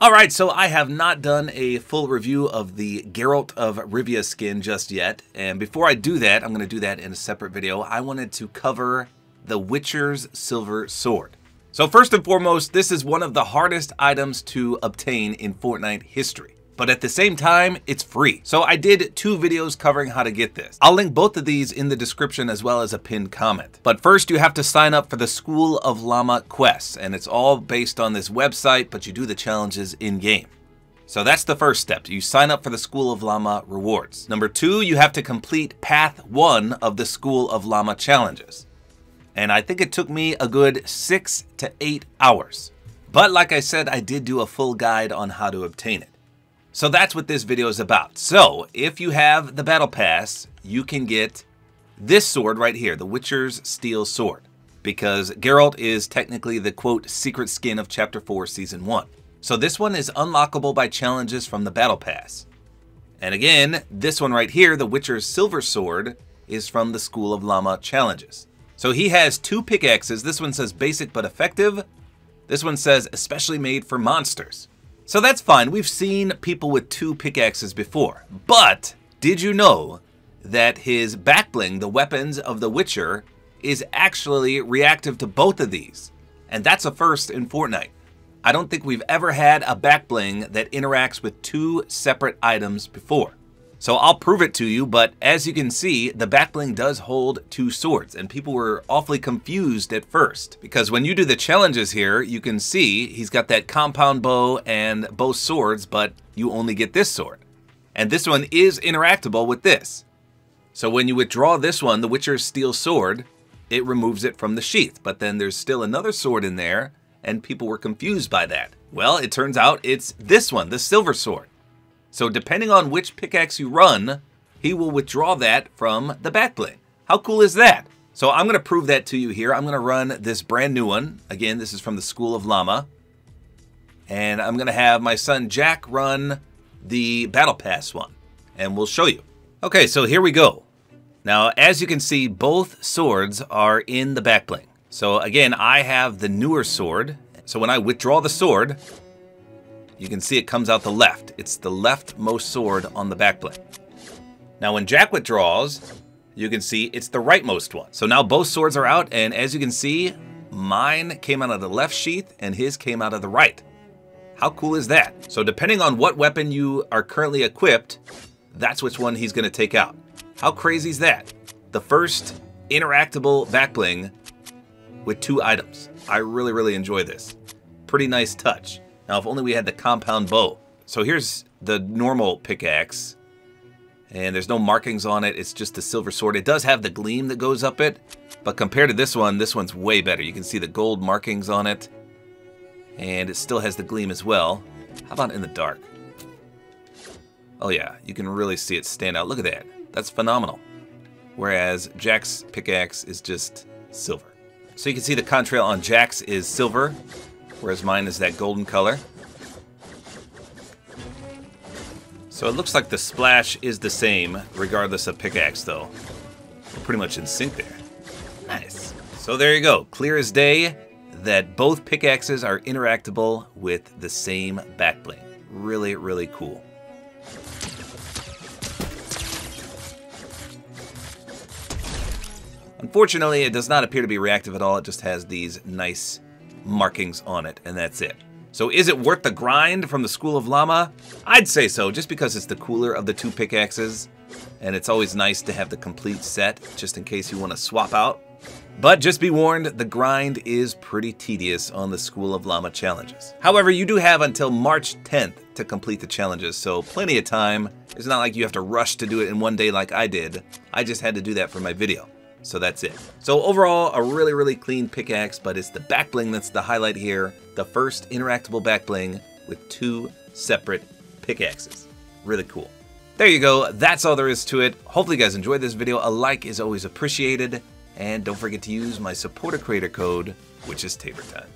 Alright, so I have not done a full review of the Geralt of Rivia skin just yet, and before I do that, I'm going to do that in a separate video, I wanted to cover the Witcher's Silver Sword. So first and foremost, this is one of the hardest items to obtain in Fortnite history but at the same time, it's free. So I did two videos covering how to get this. I'll link both of these in the description as well as a pinned comment. But first you have to sign up for the School of Llama quests, and it's all based on this website, but you do the challenges in-game. So that's the first step. You sign up for the School of Llama rewards. Number two, you have to complete Path 1 of the School of Llama challenges. And I think it took me a good six to eight hours. But like I said, I did do a full guide on how to obtain it. So that's what this video is about. So if you have the Battle Pass, you can get this sword right here, the Witcher's Steel Sword, because Geralt is technically the quote secret skin of Chapter 4 Season 1. So this one is unlockable by challenges from the Battle Pass. And again, this one right here, the Witcher's Silver Sword, is from the School of Llama challenges. So he has two pickaxes. This one says basic but effective. This one says especially made for monsters. So that's fine, we've seen people with two pickaxes before. But, did you know that his backbling, the weapons of the Witcher, is actually reactive to both of these? And that's a first in Fortnite. I don't think we've ever had a backbling that interacts with two separate items before. So I'll prove it to you, but as you can see, the backbling does hold two swords, and people were awfully confused at first. Because when you do the challenges here, you can see he's got that compound bow and both swords, but you only get this sword. And this one is interactable with this. So when you withdraw this one, the Witcher's Steel Sword, it removes it from the sheath. But then there's still another sword in there, and people were confused by that. Well, it turns out it's this one, the Silver Sword. So depending on which pickaxe you run, he will withdraw that from the backbling. How cool is that? So I'm to prove that to you here. I'm to run this brand new one. Again, this is from the School of Llama. And I'm to have my son Jack run the Battle Pass one. And we'll show you. Okay, so here we go. Now, as you can see, both swords are in the backbling. So again, I have the newer sword. So when I withdraw the sword, you can see it comes out the left. It's the leftmost sword on the backbling. Now when Jack withdraws, you can see it's the rightmost one. So now both swords are out, and as you can see, mine came out of the left sheath and his came out of the right. How cool is that? So depending on what weapon you are currently equipped, that's which one he's gonna take out. How crazy is that? The first interactable backbling with two items. I really, really enjoy this. Pretty nice touch. Now, if only we had the compound bow. So here's the normal pickaxe. And there's no markings on it. It's just the silver sword. It does have the gleam that goes up it. But compared to this one, this one's way better. You can see the gold markings on it. And it still has the gleam as well. How about in the dark? Oh yeah, you can really see it stand out. Look at that. That's phenomenal. Whereas Jack's pickaxe is just silver. So you can see the contrail on Jack's is silver, whereas mine is that golden color. So it looks like the splash is the same, regardless of pickaxe, though. We're pretty much in sync there. Nice. So there you go. Clear as day that both pickaxes are interactable with the same backbling. Really, really cool. Unfortunately, it does not appear to be reactive at all. It just has these nice markings on it, and that's it. So is it worth the grind from the School of Llama? I'd say so, just because it's the cooler of the two pickaxes, and it's always nice to have the complete set, just in case you want to swap out. But just be warned, the grind is pretty tedious on the School of Llama challenges. However, you do have until March 10th to complete the challenges, so plenty of time. It's not like you have to rush to do it in one day like I did. I just had to do that for my video. So that's it. So overall, a really, really clean pickaxe, but it's the back bling that's the highlight here. The first interactable back bling with two separate pickaxes. Really cool. There you go. That's all there is to it. Hopefully you guys enjoyed this video. A like is always appreciated. And don't forget to use my supporter creator code, which is Tabor Time.